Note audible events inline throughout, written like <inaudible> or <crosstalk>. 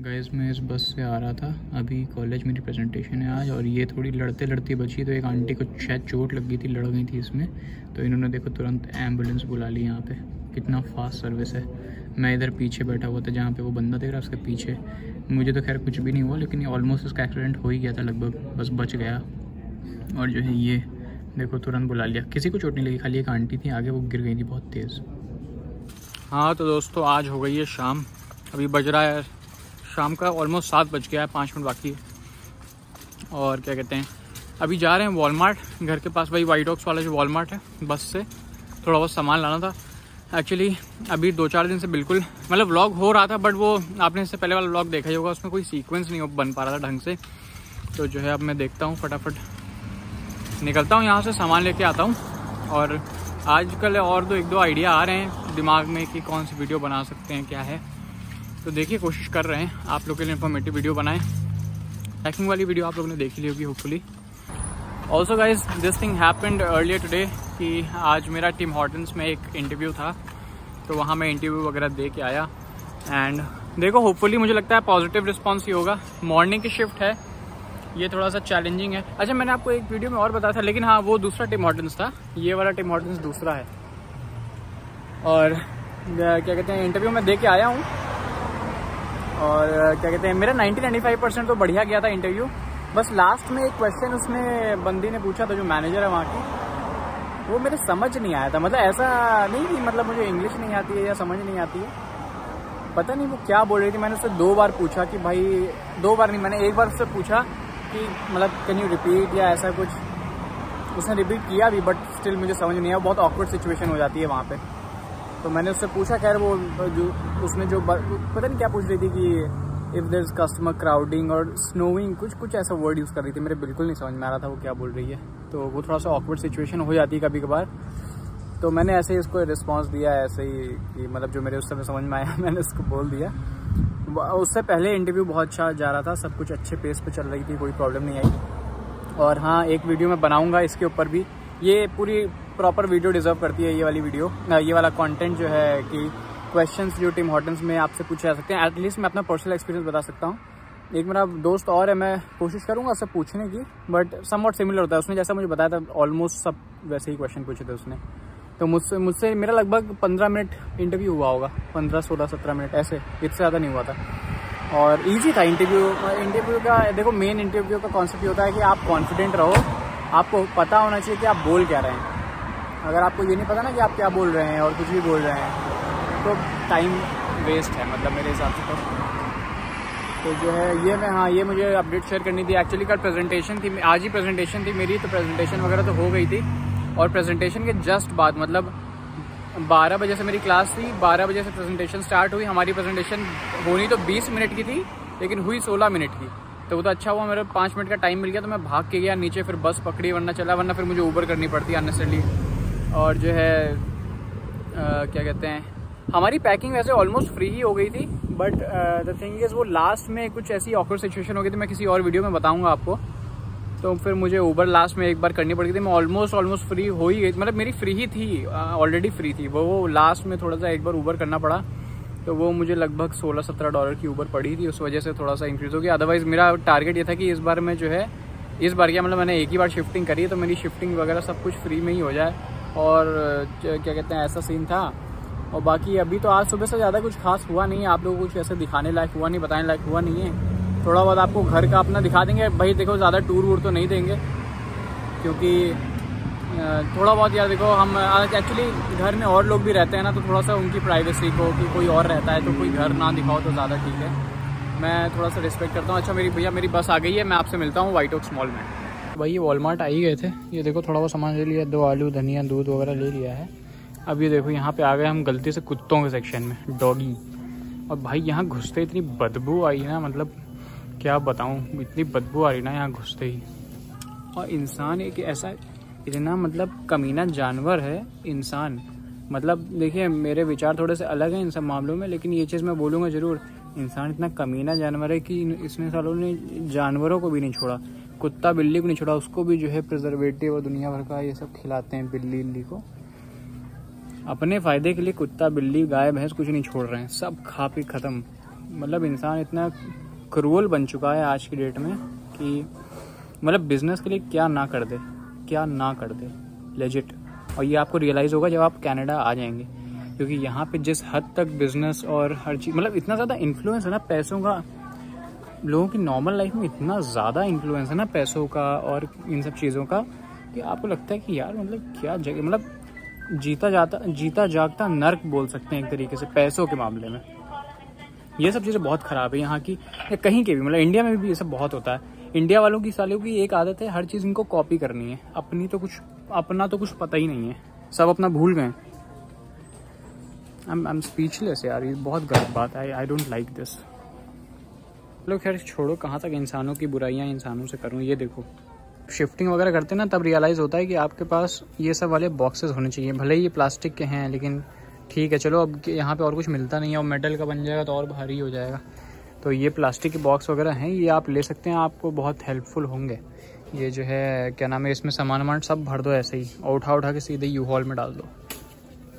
Gas मैं इस बस से आ रहा था। अभी कॉलेज मेरी प्रेजेंटेशन है आज और ये थोड़ी लड़ते लड़ती बची तो एक आंटी को शायद चोट लग गई थी, लड़ गई थी इसमें। तो इन्होंने देखो तुरंत एंबुलेंस बुला ली यहाँ पे। कितना फास्ट सर्विस है। मैं इधर पीछे बैठा हुआ था, जहाँ पे वो बंदा देख रहा उसके पीछे। मुझे तो खैर कुछ भी नहीं हुआ, लेकिन ऑलमोस्ट उसका एक्सीडेंट हो ही गया था लगभग। बस बच गया। और जो है ये, देखो तुरंत बुला लिया। किसी को चोट नहीं लगी, खाली एक आंटी थी, आगे वो गिर गई थी बहुत तेज़। हाँ तो दोस्तों, आज हो गई है शाम। अभी बज रहा है शाम का ऑलमोस्ट सात बज गया है, पाँच मिनट बाकी है। और क्या कहते हैं, अभी जा रहे हैं वॉलमार्ट घर के पास भाई वाइट ऑक्स वाला जो वॉलमार्ट है, बस से थोड़ा बहुत सामान लाना था। एक्चुअली अभी दो चार दिन से बिल्कुल मतलब व्लॉग हो रहा था बट वो आपने इससे पहले वाला व्लॉग देखा ही होगा, उसमें कोई सीक्वेंस नहीं बन पा रहा था ढंग से। तो जो है अब मैं देखता हूँ फटाफट। निकलता हूँ यहाँ से, सामान लेके आता हूँ। और आजकल और दो, एक दो आइडिया आ रहे हैं, दिमाग में कि कौन सी वीडियो बना सकते हैं, क्या है। तो देखिए, कोशिश कर रहे हैं आप लोग के लिए इन्फॉर्मेटिव वीडियो बनाएँ। पैकिंग वाली वीडियो आप लोगों ने देखी ली होगी hopefully also guys this thing happened earlier today कि आज मेरा टीम हॉटन्स में एक इंटरव्यू था। तो वहाँ मैं इंटरव्यू वगैरह दे के आया। एंड देखो होपफुली मुझे लगता है पॉजिटिव रिस्पॉन्स ही होगा। मॉर्निंग की शिफ्ट है। ये थोड़ा सा चैलेंजिंग है। अच्छा मैंने आपको एक वीडियो में और बताया था, लेकिन हाँ वो दूसरा टीम हॉटन्स था। ये वाला टीम हॉटन्स दूसरा है। और, क्या कहते हैं इंटरव्यू में दे के आया हूँ। और क्या कहते हैं, मेरा 90 95 परसेंट तो बढ़िया गया था इंटरव्यू बस लास्ट में एक क्वेश्चन उसने बंदी ने पूछा था, जो मैनेजर है वहाँ की, वो मेरे समझ नहीं आया था। मतलब ऐसा नहीं कि मतलब मुझे इंग्लिश नहीं आती है या समझ नहीं आती है। पता नहीं वो क्या बोल रही थी। मैंने उससे दो बार पूछा कि भाई, दो बार नहीं, मैंने एक बार उससे पूछा कि मतलब कैन यू रिपीट या ऐसा कुछ। उसने रिपीट किया भी बट स्टिल मुझे समझ नहीं आया। बहुत ऑकवर्ड सिचुएशन हो जाती है वहाँ पे। तो मैंने उससे पूछा, खैर वो जो, उसने जो पता नहीं क्या पूछ रही थी कि if there is customer crowding और स्नोइंग कुछ कुछ ऐसा वर्ड यूज़ कर रही थी, मेरे बिल्कुल नहीं समझ में आ रहा था वो क्या बोल रही है। तो वो थोड़ा सा ऑकवर्ड सिचुएशन हो जाती है कभी कभार तो मैंने ऐसे ही उसको रिस्पॉन्स दिया, ऐसे ही कि मतलब जो मेरे उस समय समझ में आया, <laughs> मैंने उसको बोल दिया। उससे पहले इंटरव्यू बहुत अच्छा जा रहा था, सब कुछ अच्छे पेस पे चल रही थी, कोई प्रॉब्लम नहीं आई। और हाँ एक वीडियो मैं बनाऊँगा इसके ऊपर भी। ये पूरी प्रॉपर वीडियो डिजर्व करती है ये वाली वीडियो ये वाला कंटेंट जो है कि क्वेश्चंस जो टीम हॉटन्स में आपसे पूछे जा सकते हैं. एटलीस्ट मैं अपना पर्सनल एक्सपीरियंस बता सकता हूँ. एक मेरा दोस्त और है, मैं कोशिश करूँगा उससे पूछने की बट सम वॉट सिमिलर होता है. उसने जैसा मुझे बताया था ऑलमोस्ट सब वैसे ही क्वेश्चन पूछे थे उसने. तो मुझसे मुझसे मेरा लगभग पंद्रह मिनट इंटरव्यू हुआ होगा. पंद्रह, सोलह, सत्रह मिनट ऐसे. इससे ज़्यादा नहीं हुआ था. और ईजी था इंटरव्यू इंटरव्यू का, देखो मेन इंटरव्यू का कॉन्सेप्ट होता है कि आप कॉन्फिडेंट रहो. आपको पता होना चाहिए कि आप बोल क्या रहे हैं. अगर आपको ये नहीं पता ना कि आप क्या बोल रहे हैं और कुछ भी बोल रहे हैं तो टाइम वेस्ट है मतलब मेरे हिसाब से तो। तो जो है, ये मैं हाँ ये मुझे अपडेट शेयर करनी थी। एक्चुअली कल प्रेजेंटेशन थी आज ही प्रेजेंटेशन थी मेरी तो प्रेजेंटेशन वगैरह तो हो गई थी। और प्रेजेंटेशन के जस्ट बाद मतलब 12 बजे से मेरी क्लास थी 12 बजे से प्रेजेंटेशन स्टार्ट हुई। हमारी प्रेजेंटेशन होनी तो 20 मिनट की थी, लेकिन हुई 16 मिनट की। तो वो तो अच्छा हुआ, मेरे पाँच मिनट का टाइम मिल गया तो मैं भाग के गया नीचे, फिर बस पकड़ी, वरना चला, वरना फिर मुझे ऊबर करनी पड़ती अननेसरली और जो है आ, क्या कहते हैं हमारी पैकिंग वैसे ऑलमोस्ट फ्री ही हो गई थी बट द थिंग इज़ वो लास्ट में कुछ ऐसी ऑफ़र सिचुएशन हो गई थी मैं किसी और वीडियो में बताऊँगा आपको। तो फिर मुझे ऊबर लास्ट में एक बार करनी पड़ गई थी मैं ऑलमोस्ट ऑलमोस्ट फ्री हो ही गई मतलब मेरी फ्री ही थी ऑलरेडी फ्री थी वो वो लास्ट में थोड़ा सा एक बार ऊबर करना पड़ा तो वो मुझे लगभग 16-17 डॉलर की ऊबर पड़ी थी उस वजह से थोड़ा सा इंक्रीज़ हो गया। अदरवाइज़ मेरा टारगेट ये था कि इस बार में जो है इस बार क्या मतलब मैंने एक ही बार शिफ्टिंग करी है तो मेरी शिफ्टिंग वगैरह सब कुछ फ्री में ही हो जाए। और क्या कहते हैं, ऐसा सीन था। और बाकी अभी तो आज सुबह से ज़्यादा कुछ खास हुआ नहीं है। आप लोगों को कुछ ऐसे दिखाने लायक हुआ नहीं, बताने लायक हुआ नहीं है। थोड़ा बहुत आपको घर का अपना दिखा देंगे। भाई, देखो, ज़्यादा टूर वूर तो नहीं देंगे। क्योंकि थोड़ा बहुत यार देखो, हम एक्चुअली घर में और लोग भी रहते हैं ना तो थोड़ा सा उनकी प्राइवेसी को कि कोई और रहता है तो कोई घर ना दिखाओ तो ज़्यादा ठीक है। मैं थोड़ा सा रिस्पेक्ट करता हूँ। अच्छा मेरी, भैया, मेरी बस आ गई है। मैं आपसे मिलता हूँ वाइट ऑक्स मॉल में। भाई, ये वॉलमार्ट आ ही गए थे। ये देखो, थोड़ा बहुत सामान ले लिया, दो आलू, धनिया, दूध वगैरह ले लिया है। अब ये देखो, यहाँ पे आ गए हम गलती से कुत्तों के सेक्शन में डॉगी और भाई, यहाँ घुसते इतनी बदबू आई ना मतलब क्या बताऊँ, इतनी बदबू आ रही ना यहाँ घुसते ही। और इंसान एक ऐसा, इतना मतलब कमीना जानवर है, इंसान। मतलब देखिए, मेरे विचार थोड़े से अलग हैं इन सब मामलों में, लेकिन ये चीज़ मैं बोलूँगा ज़रूर, इंसान इतना कमीना जानवर है कि इसने सालों ने जानवरों को भी नहीं छोड़ा। कुत्ता बिल्ली को नहीं छोड़ा, उसको भी जो है प्रिजर्वेटिव और दुनिया भर का ये सब खिलाते हैं बिल्ली बिल्ली को। अपने फ़ायदे के लिए कुत्ता, बिल्ली, गाय, भैंस कुछ नहीं छोड़ रहे हैं। सब खा पी ख़त्म। मतलब इंसान इतना क्रूअल बन चुका है आज की डेट में कि मतलब बिज़नेस के लिए क्या ना कर दे, क्या ना कर दे। लेजिट और ये आपको रियलाइज़ होगा जब आप कनाडा आ जाएँगे। क्योंकि यहाँ पे जिस हद तक बिज़नेस और हर चीज़ मतलब इतना ज़्यादा इन्फ्लुएंस है ना पैसों का लोगों की नॉर्मल लाइफ में इतना ज़्यादा इन्फ्लुएंस है ना पैसों का और इन सब चीज़ों का कि आपको लगता है कि यार मतलब क्या जगह मतलब जीता जाता, जीता जागता नर्क बोल सकते हैं एक तरीके से पैसों के मामले में। ये सब चीज़ें बहुत ख़राब है यहाँ की, या कहीं के भी मतलब इंडिया में भी ये सब बहुत होता है। इंडिया वालों की, सालों की एक आदत है, हर चीज़ इनको कॉपी करनी है। अपनी तो कुछ, अपना तो कुछ पता ही नहीं है। सब अपना भूल गए आई एम स्पीचलेस यार, ये बहुत गलत बात है। आई डोंट लाइक दिस लो खैर छोड़ो, कहाँ तक इंसानों की बुराइयाँ इंसानों से करूँ, ये देखो। शिफ्टिंग वगैरह करते ना, तब रियलाइज़ होता है कि आपके पास ये सब वाले बॉक्सेस होने चाहिए। भले ही ये प्लास्टिक के हैं, लेकिन ठीक है, चलो अब यहाँ पे और कुछ मिलता नहीं है और मेटल का बन जाएगा तो और भारी हो जाएगा। तो ये प्लास्टिक के बॉक्स वगैरह हैं, ये आप ले सकते हैं, आपको बहुत हेल्पफुल होंगे। ये जो है, क्या नाम है, इसमें सामान वामान सब भर दो ऐसे ही, और उठा उठा के सीधे यू हॉल में डाल दो।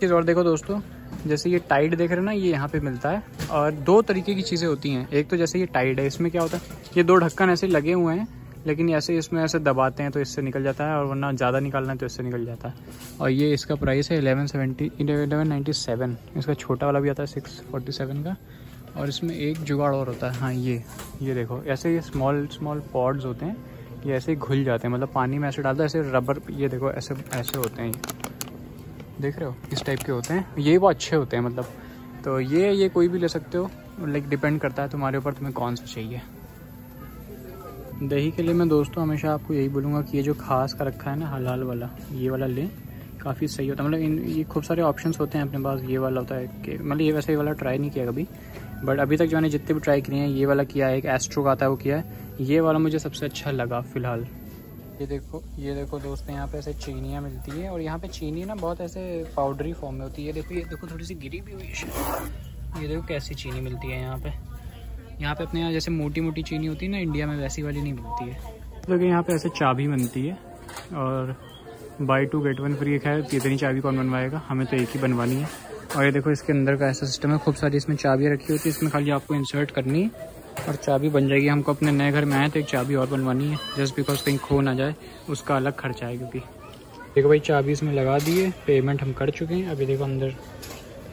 चीज़ और देखो दोस्तों, जैसे ये टाइड देख रहे हो ना, ये यहाँ पे मिलता है। और दो तरीके की चीज़ें होती हैं। एक तो जैसे ये टाइड है, इसमें क्या होता है, ये दो ढक्कन ऐसे लगे हुए हैं, लेकिन ऐसे, इसमें ऐसे दबाते हैं तो इससे निकल जाता है, और वरना ज़्यादा निकालना है तो इससे निकल जाता है। और ये इसका प्राइस है eleven seventy eleven ninety seven इसका छोटा वाला भी आता है सिक्स फोर्टी सेवन का। और इसमें एक जुगाड़ और होता है। हाँ ये ये देखो, ऐसे ये स्मॉल स्मॉल पॉड्स होते हैं, ये ऐसे घुल जाते हैं। मतलब पानी में ऐसे डालते हैं, ऐसे रबर ये देखो, ऐसे ऐसे होते हैं देख रहे हो इस टाइप के होते हैं? ये वो अच्छे होते हैं मतलब। तो ये ये कोई भी ले सकते हो। लाइक डिपेंड करता है तुम्हारे ऊपर तुम्हें कौन सा चाहिए। दही के लिए मैं दोस्तों हमेशा आपको यही बोलूँगा कि ये जो खास का रखा है ना, हलाल वाला, ये वाला लें। काफ़ी सही होता है। मतलब इन, ये खूब सारे ऑप्शंस होते हैं अपने पास, ये वाला होता है कि मतलब ये वैसे ये वाला ट्राई नहीं किया कभी। बट अभी तक जो मैंने जितने भी ट्राई किए हैं, ये वाला किया है, एक एस्ट्रो का आता है वो किया है। ये वाला मुझे सबसे अच्छा लगा, फ़िलहाल। ये देखो ये देखो दोस्तों, यहाँ पे ऐसे चीनियाँ मिलती है और यहाँ पे चीनी ना बहुत ऐसे पाउडरी फॉर्म में होती है। देखो, ये देखो थोड़ी सी गिरी भी हुई है ये देखो कैसी चीनी मिलती है यहाँ पे। यहाँ पे अपने यहाँ जैसे मोटी मोटी चीनी होती है ना इंडिया में वैसी वाली नहीं मिलती है। देखिए यहाँ पे ऐसे चाबी बनती है और buy two get one free है। इतनी चाबी कौन बनवाएगा? हमें तो एक ही बनवानी है। और ये देखो, इसके अंदर का ऐसा सिस्टम है। खूब सारी इसमें चाबियाँ रखी होती है। इसमें खाली आपको इंसर्ट करनी है। और चाबी बन जाएगी। हमको अपने नए घर में आए तो एक चाबी और बनवानी है जस्ट बिकॉज़ कहीं खो ना जाए, उसका अलग खर्चा है क्योंकि। देखो भाई, चाबी इसमें लगा दी है पेमेंट हम कर चुके हैं। अभी देखो अंदर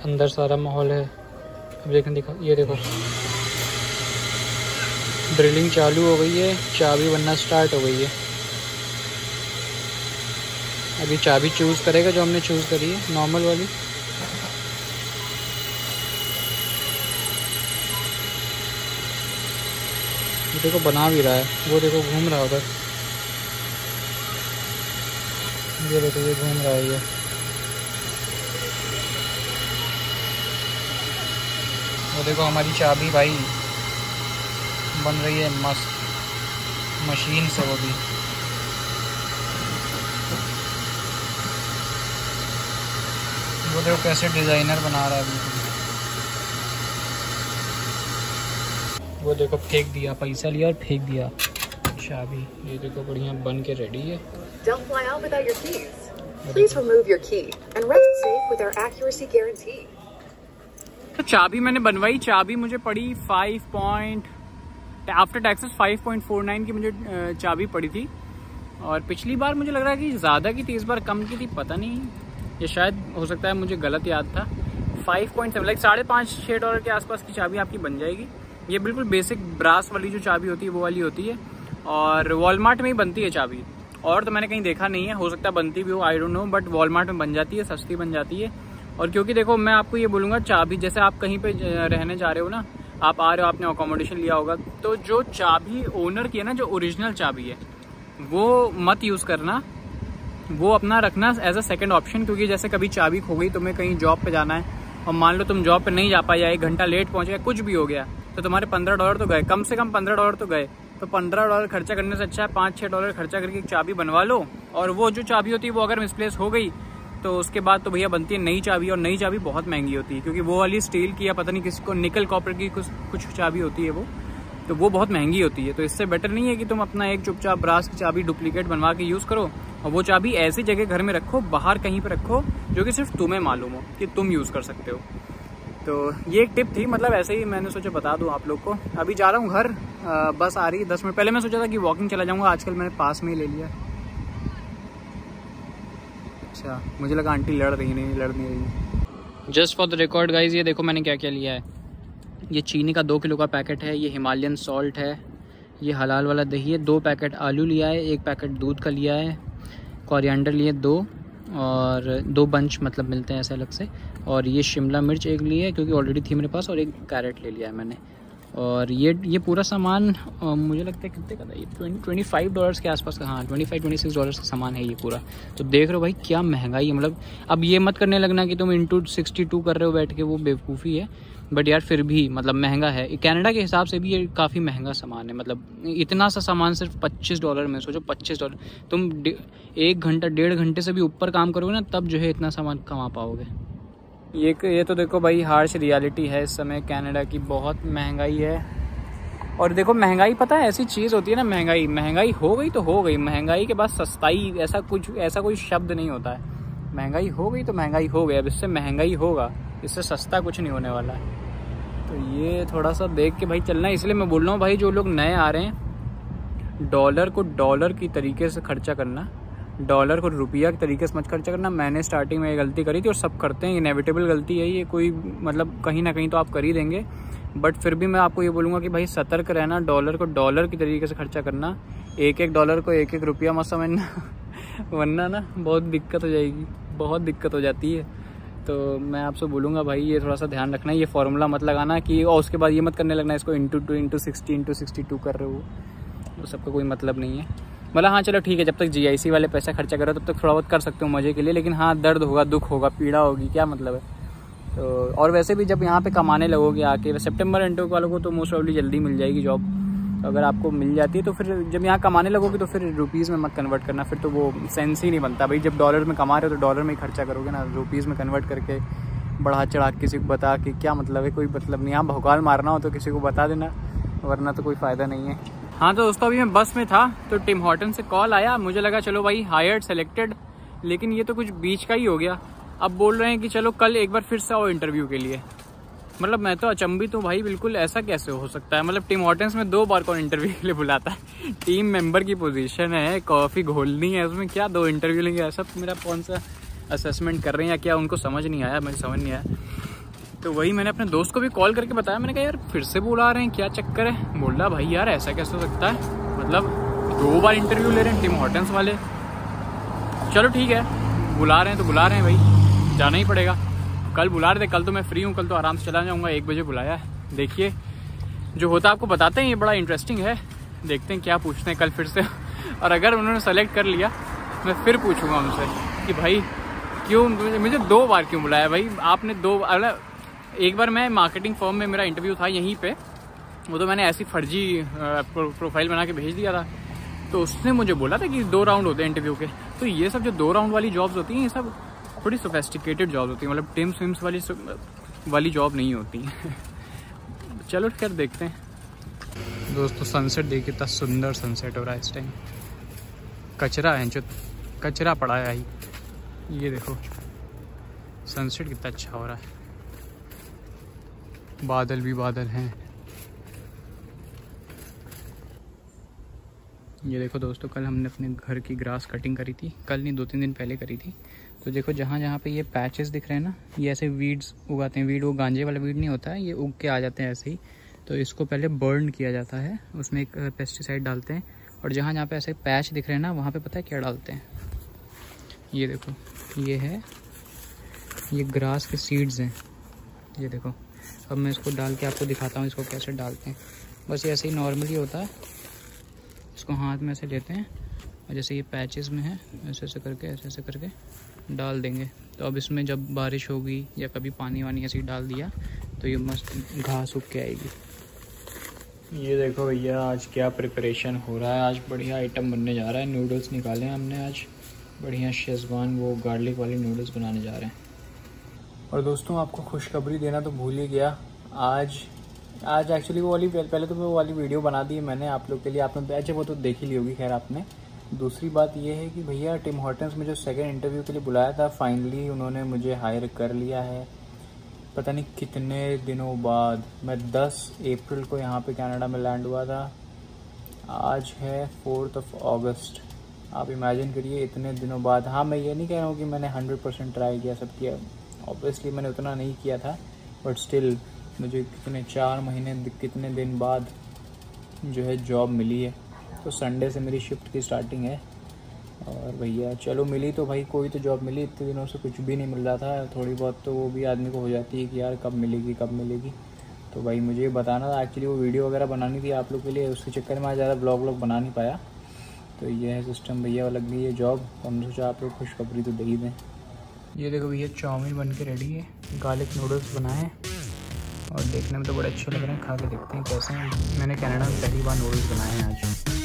अंदर सारा माहौल है। अब देखें, देखो, ये देखो। ड्रिलिंग चालू हो गई है, चाबी बनना स्टार्ट हो गई है। अभी चाबी चूज़ करेगा जो हमने चूज़ करी है नॉर्मल वाली। देखो बना भी रहा है, वो देखो घूम रहा है उधर। ये देखो, ये घूम रहा है ये। वो देखो हमारी चाबी भाई, बन रही है मस्त, मशीन से वो भी। वो देखो कैसे डिज़ाइनर बना रहा है बिल्कुल वो देखो फेंक दिया पैसा लिया और फेंक दिया। चाबी ये देखो बढ़िया बन के रेडी है। Guarantee. तो चाबी मैंने बनवाई चाबी मुझे पड़ी फाइव पॉइंट आफ्टर टैक्सेस 5.49 की मुझे चाबी पड़ी थी। और पिछली बार मुझे लग रहा है कि ज़्यादा की थी इस बार कम की थी पता नहीं। ये शायद हो सकता है मुझे गलत याद था। 5.7 लाइक साढ़े पाँच छः डॉलर के आसपास की चाबी आपकी बन जाएगी। ये बिल्कुल बेसिक ब्रास वाली जो चाबी होती है, वो वाली होती है। और वॉलमार्ट में ही बनती है चाबी। और तो मैंने कहीं देखा नहीं है, हो सकता बनती भी हो I don't know but Walmart में बन जाती है, सस्ती बन जाती है। और क्योंकि देखो, मैं आपको ये बोलूँगा, चाबी, जैसे आप कहीं पे रहने जा रहे हो ना, आप आ रहे हो, आपने अकोमोडेशन लिया होगा तो जो चाबी ओनर की है ना, जो ओरिजिनल चाबी है, वो मत यूज़ करना। वो अपना रखना एज अ सेकेंड ऑप्शन क्योंकि जैसे कभी चाबी खो गई, तुम्हें कहीं जॉब पे जाना है, और मान लो तुम जॉब पे नहीं जा पाए या एक घंटा लेट पहुँच गया कुछ भी हो गया तो तुम्हारे पंद्रह डॉलर तो गए। कम से कम पंद्रह डॉलर तो गए। तो पंद्रह डॉलर खर्चा करने से अच्छा है, पाँच छः डॉलर खर्चा करके एक चाबी बनवा लो। और वो जो चाबी होती है, वो अगर मिसप्लेस हो गई तो उसके बाद तो भैया बनती है नई चाबी। और नई चाबी बहुत महँगी होती है, क्योंकि वो वाली स्टील की या पता नहीं किसी को निकल कॉपर की कुछ कुछ चाबी होती है वो। तो वो बहुत महँगी होती है। तो इससे बेटर नहीं है कि तुम अपना एक चुपचाप ब्रास की चाबी डुप्लीकेट बनवा के यूज़ करो। और वो चाबी ऐसी जगह घर में रखो, बाहर कहीं पर रखो, जो कि सिर्फ़ तुम्हें मालूम हो कि तुम यूज़ कर सकते हो। तो ये एक टिप थी मतलब ऐसे ही मैंने सोचा बता दूँ आप लोग को। अभी जा रहा हूँ घर बस आ रही है दस मिनट। पहले मैं सोचा था कि वॉकिंग चला जाऊँगा, आजकल मैंने पास में ही ले लिया। अच्छा मुझे लगा आंटी लड़ रही नहीं, लड़ नहीं रही just for the record guys ये देखो मैंने क्या क्या लिया है। ये चीनी का दो किलो का पैकेट है, ये हिमालयन सॉल्ट है, ये हलाल वाला दही है, दो पैकेट आलू लिया है, एक पैकेट दूध का लिया है कॉरिएंडर लिए दो। और दो बंच मतलब मिलते हैं ऐसे अलग से। और ये शिमला मिर्च एक ली है क्योंकि ऑलरेडी थी मेरे पास और एक कैरेट ले लिया है मैंने। और ये ये पूरा सामान मुझे लगता है कितने का था? ये ट्वेंटी ट्वेंटी फाइव डॉलर्स के आसपास का हाँ twenty five twenty six dollars का सामान है ये पूरा। तो देख रहे हो भाई, क्या महँगाई है मतलब अब ये मत करने लगना कि तुम इंटू सिक्सटी टू कर रहे हो बैठ के, वो बेवकूफ़ी है। बट यार फिर भी मतलब महँगा है। कनाडा के हिसाब से भी ये काफ़ी महँगा सामान है। मतलब इतना सा सामान सिर्फ़ पच्चीस डॉलर में, सोचो पच्चीस डॉलर तुम एक घंटा, डेढ़ घंटे से भी ऊपर काम करोगे ना, तब जो है इतना सामान कमा पाओगे। ये ये तो देखो भाई हार्श रियलिटी है इस समय कनाडा की। बहुत महँगाई है। और देखो, महँगाई पता है, ऐसी चीज़ होती है ना, महँगाई। महँगाई हो गई तो हो गई। महँगाई के बाद सस्ताई, ऐसा कुछ, ऐसा कोई शब्द नहीं होता है। महँगाई हो गई तो महँगाई हो गई अब इससे महँगाई होगा। इससे सस्ता कुछ नहीं होने वाला है। तो ये थोड़ा सा देख के भाई चलना इसलिए मैं बोल रहा हूँ भाई, जो लोग नए आ रहे हैं डॉलर को डॉलर की तरीके से खर्चा करना डॉलर को रुपया के तरीके से मत खर्चा करना। मैंने स्टार्टिंग में ये गलती करी थी और सब करते हैं इनेविटेबल गलती है ये, कोई मतलब कहीं ना कहीं तो आप कर ही देंगे। बट फिर भी मैं आपको ये बोलूँगा कि भाई सतर्क रहना डॉलर को डॉलर की तरीके से खर्चा करना, एक एक डॉलर को एक एक रुपया मत समझना, <laughs> वरना ना बहुत दिक्कत हो जाएगी, बहुत दिक्कत हो जाती है। तो मैं आपसे बोलूँगा भाई, ये थोड़ा सा ध्यान रखना है ये फार्मूला मत लगाना कि, और उसके बाद ये मत करने लगना इसको into two into sixty into sixty two कर रहे हो। वो सबका कोई मतलब नहीं है। मतलब हाँ चलो ठीक है, जब तक जीआईसी वाले पैसा खर्चा करो तब तक थोड़ा बहुत कर सकते हो मज़े के लिए, लेकिन हाँ दर्द होगा, दुख होगा, पीड़ा होगी, क्या मतलब है? तो और वैसे भी जब यहाँ पे कमाने लगोगे आके सितंबर इंटरव्यू वालों को तो मोस्ट ऑफली जल्दी मिल जाएगी जॉब तो अगर आपको मिल जाती है तो फिर जब यहाँ कमाने लगोगे तो फिर रुपीज़ में मत कन्वर्ट करना, फिर तो वो सेंस ही नहीं बनता। भाई, जब डॉलर में कमा रहे हो तो डॉलर में ही खर्चा करोगे ना। रुपीज़ में कन्वर्ट करके बढ़ा चढ़ा किसी को बता कि क्या मतलब है? कोई मतलब नहीं यहाँ भोकाल मारना हो तो किसी को बता देना, वरना तो कोई फ़ायदा नहीं है। हाँ तो दोस्तों, अभी मैं बस में था तो टिम हॉटन से कॉल आया। मुझे लगा, चलो भाई हायर्ड सेलेक्टेड लेकिन ये तो कुछ बीच का ही हो गया। अब बोल रहे हैं कि, चलो, कल एक बार फिर से आओ इंटरव्यू के लिए। मतलब मैं तो अचंभित हूँ भाई, बिल्कुल ऐसा कैसे हो सकता है? मतलब टीम हॉटेंस में दो बार कौन इंटरव्यू के लिए बुलाता है? टीम मेंबर की पोजीशन है कॉफ़ी घोलनी है उसमें, क्या दो इंटरव्यू लेंगे? ऐसा मेरा कौन सा असेसमेंट कर रहे हैं या क्या उनको समझ नहीं आया? मुझे समझ नहीं आया। तो वही मैंने अपने दोस्त को भी कॉल करके बताया। मैंने कहा, यार, फिर से बुला रहे हैं, क्या चक्कर है? बोल रहा, भाई यार, ऐसा कैसे हो सकता है? मतलब दो बार इंटरव्यू ले रहे हैं टीम हॉटेंस वाले। चलो ठीक है, बुला रहे हैं तो बुला रहे हैं भाई। जाना ही पड़ेगा। कल बुला रहे थे, कल तो मैं फ्री हूँ, कल तो आराम से चला जाऊँगा, एक बजे बुलाया देखिए, जो होता है आपको बताते हैं, ये बड़ा इंटरेस्टिंग है। देखते हैं क्या पूछते हैं कल फिर से। <laughs> और अगर उन्होंने सेलेक्ट कर लिया, मैं फिर पूछूँगा उनसे कि भाई, क्यों मुझे दो बार क्यों बुलाया भाई, आपने दो मतलब एक बार मैं मार्केटिंग फॉर्म में मेरा इंटरव्यू था यहीं पे। वो तो मैंने ऐसी फर्जी प्रोफ़ाइल बना के भेज दिया था। तो उसने मुझे बोला था कि दो राउंड होते हैं इंटरव्यू के। तो ये सब जो दो राउंड वाली जॉब्स होती हैं, ये सब थोड़ी सोफेस्टिकेटेड जॉब होती है मतलब टिम स्विम्स वाली वाली जॉब नहीं होती। चलो खैर देखते हैं। दोस्तों सनसेट देखिए इतना सुंदर सनसेट हो रहा है इस टाइम कचरा है, जो कचरा पड़ा है ही ये देखो सनसेट कितना अच्छा हो रहा है। बादल भी बादल हैं। ये देखो दोस्तों, कल हमने अपने घर की ग्रास कटिंग करी थी। कल नहीं दो तीन दिन पहले करी थी। तो देखो, जहाँ जहाँ पे ये पैचेस दिख रहे हैं ना, ये ऐसे वीड्स उगाते हैं। वीड वो गांजे वाला वीड नहीं होता है ये उग के आ जाते हैं ऐसे ही। तो इसको पहले बर्न किया जाता है, उसमें एक पेस्टिसाइड डालते हैं। और जहाँ जहाँ पे ऐसे पैच दिख रहे हैं ना, वहाँ पे पता है क्या डालते हैं? ये देखो, ये है, ये ग्रास के सीड्स हैं। ये देखो, अब मैं इसको डाल के आपको दिखाता हूँ, इसको कैसे डालते हैं। बस ये ऐसे ही नॉर्मली होता है। इसको हाथ में ऐसे लेते हैं, और जैसे ये पैचेस में है, ऐसे ऐसे करके, ऐसे ऐसे करके। डाल देंगे। तो अब इसमें जब बारिश होगी या कभी पानी वानी ऐसे डाल दिया तो ये मस्त घास उग के आएगी। ये देखो भैया आज क्या प्रिपरेशन हो रहा है। आज बढ़िया आइटम बनने जा रहा है। नूडल्स निकाले हैं हमने आज। बढ़िया शेजवान वो गार्लिक वाली नूडल्स बनाने जा रहे हैं। और दोस्तों आपको खुशखबरी देना तो भूल ही गया। आज आज एक्चुअली वो वाली पहले तो मैं वो वाली वीडियो बना दी है मैंने आप लोग के लिए। आपने अच्छा वो तो देख ही ली होगी खैर आपने। दूसरी बात यह है कि भैया टिम हॉटन्स में जो सेकेंड इंटरव्यू के लिए बुलाया था। फाइनली उन्होंने मुझे हायर कर लिया है। पता नहीं कितने दिनों बाद, मैं 10 अप्रैल को यहाँ पे कनाडा में लैंड हुआ था। आज है फोर्थ ऑफ़ अगस्त आप इमेजिन करिए इतने दिनों बाद। हाँ मैं ये नहीं कह रहा हूँ कि मैंने हंड्रेड परसेंट ट्राई किया, सब किया। ऑब्वियसली मैंने उतना नहीं किया था बट स्टिल मुझे कितने चार महीने, कितने दिन बाद जो है जॉब मिली है। तो संडे से मेरी शिफ्ट की स्टार्टिंग है। और भैया, चलो मिली तो भाई, कोई तो जॉब मिली। इतने दिनों से कुछ भी नहीं मिल रहा था। थोड़ी बहुत तो वो भी आदमी को हो जाती है कि यार कब मिलेगी कब मिलेगी। तो भाई मुझे बताना था एक्चुअली वो वीडियो वगैरह बनानी थी आप लोग के लिए। उसके चक्कर में आज ज़्यादा ब्लॉग व्लॉग बना नहीं पाया। तो ये है सिस्टम भैया वो लग गई है जॉब तो हमने सोचा आप लोग खुशखबरी तो दे ही दें। ये देखो भैया, चाउमीन बन के रेडी है। गार्लिक नूडल्स बनाए। हैं और देखने में तो बड़े अच्छे लग रहे हैं। खा के देखते हैं कैसे हैं। मैंने कनाडा में पहली बार नूडल्स बनाए हैं आज।